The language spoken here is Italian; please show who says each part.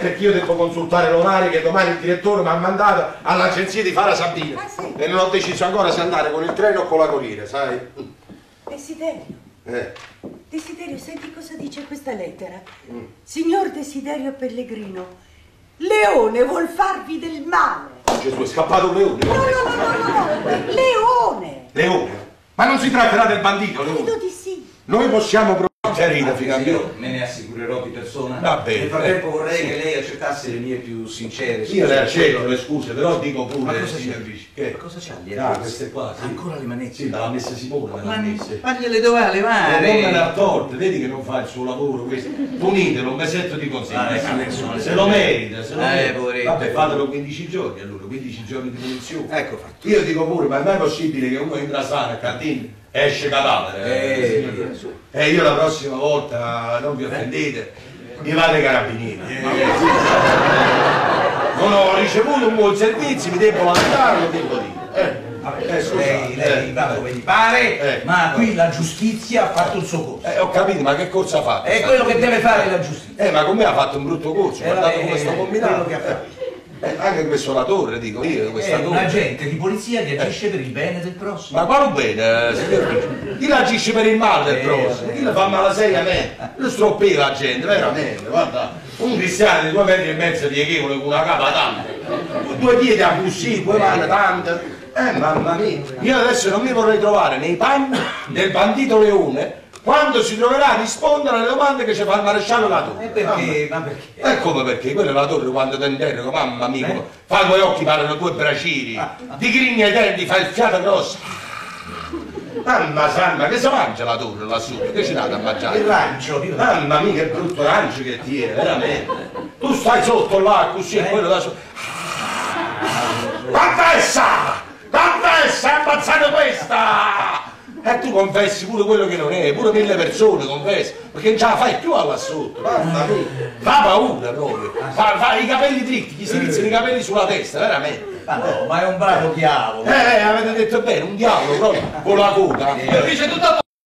Speaker 1: devo consultare l'orario che domani il direttore mi ha mandato all'agenzia di Fara Sabina.
Speaker 2: Ah, sì?
Speaker 1: E non ho deciso ancora se andare con il treno o con la corriere, sai?
Speaker 2: Desiderio,
Speaker 1: Eh.
Speaker 2: Desiderio, senti cosa dice questa lettera.
Speaker 1: Mm.
Speaker 2: Signor Desiderio Pellegrino, Leone vuol farvi del male.
Speaker 1: Gesù, è scappato un leone.
Speaker 2: No, no, no, no, no, Leone.
Speaker 1: Leone? Ma non si tratterà del bandito,
Speaker 2: Credo
Speaker 1: Leone?
Speaker 2: di sì.
Speaker 1: Noi possiamo provare chiarire, figa mia.
Speaker 3: Io me ne assicurerò di persona.
Speaker 1: Va bene.
Speaker 3: Nel frattempo vorrei che lei accettasse le mie più sincere
Speaker 1: Io le
Speaker 3: scuse.
Speaker 1: accetto le scuse, però dico
Speaker 3: Ma
Speaker 1: pure,
Speaker 3: cosa
Speaker 1: signor
Speaker 3: c'è? Ma cosa c'ha lì?
Speaker 1: Ah, queste qua, sì.
Speaker 3: Ancora le manette?
Speaker 1: Sì, l'ha messa Simone, me
Speaker 3: Ma,
Speaker 1: l'ha messa.
Speaker 3: ma gliele doveva
Speaker 1: Eh,
Speaker 3: levare.
Speaker 1: non me ne ha tolte, vedi che non fa il suo lavoro questo. Punitelo, un mesetto di consiglio.
Speaker 3: Ah, le
Speaker 1: se lo merita, se lo
Speaker 3: Eh,
Speaker 1: merita. Vabbè, fatelo 15 giorni allora, 15 giorni di punizione.
Speaker 3: Ecco fatto.
Speaker 1: Io dico pure, ma è mai possibile che uno entra sano a cantina esce cadavere?
Speaker 3: Eh?
Speaker 1: E io la prossima volta, non vi offendete, mi vado ai carabinieri. eh. Non ho ricevuto un buon servizio, mi devo lamentare, lo devo dire. Eh, eh,
Speaker 3: Lei, lei
Speaker 1: eh,
Speaker 3: va come gli pare,
Speaker 1: Eh.
Speaker 3: ma qui la giustizia ha fatto il suo corso.
Speaker 1: eh, ho capito, ma che corso ha fatto?
Speaker 3: È quello che deve fare la giustizia.
Speaker 1: Eh, ma con me ha fatto un brutto corso,
Speaker 3: Eh,
Speaker 1: guardate come sto
Speaker 3: eh,
Speaker 1: Eh, anche questo la torre, dico io, questa
Speaker 3: È un
Speaker 1: torre.
Speaker 3: agente di polizia che agisce per il bene del prossimo.
Speaker 1: Ma quale bene, eh, signor? Chi agisce per il male del
Speaker 3: Eh,
Speaker 1: prossimo? Chi le fa male sei a me? Lo stroppia la gente, veramente, guarda. Un cristiano di due metri e mezzo pieghevole con una capa tante, due piedi a così, due mani tante. Eh, mamma mia, io adesso non mi vorrei trovare nei panni del bandito Leone quando si troverà a rispondere alle domande che ci fa il maresciallo la torre.
Speaker 3: E perché? Ma perché?
Speaker 1: E come perché? Quello è la torre quando ti interroga, mamma mia, come- fa due occhi, parlano due braciri, ti grigna i denti, fa il fiato grosso. Mamma santa, che si mangia la torre lassù? Che ci date a
Speaker 3: Il
Speaker 1: mangiare?
Speaker 3: lancio, io
Speaker 1: Mamma mia, che brutto rancio che tiene, veramente. Tu stai sotto là, così, e quello da sotto. Confessa! Confessa, è ammazzata E tu confessi pure quello che non è, pure mille persone confessi, perché non ce la fai più là sotto, mia, fa paura proprio, fa, fa i capelli dritti, gli si rizzano i capelli sulla testa, veramente.
Speaker 3: Ma no, ma è un bravo diavolo.
Speaker 1: Eh, avete detto bene, un diavolo proprio, con la coda.
Speaker 4: Dice tutto a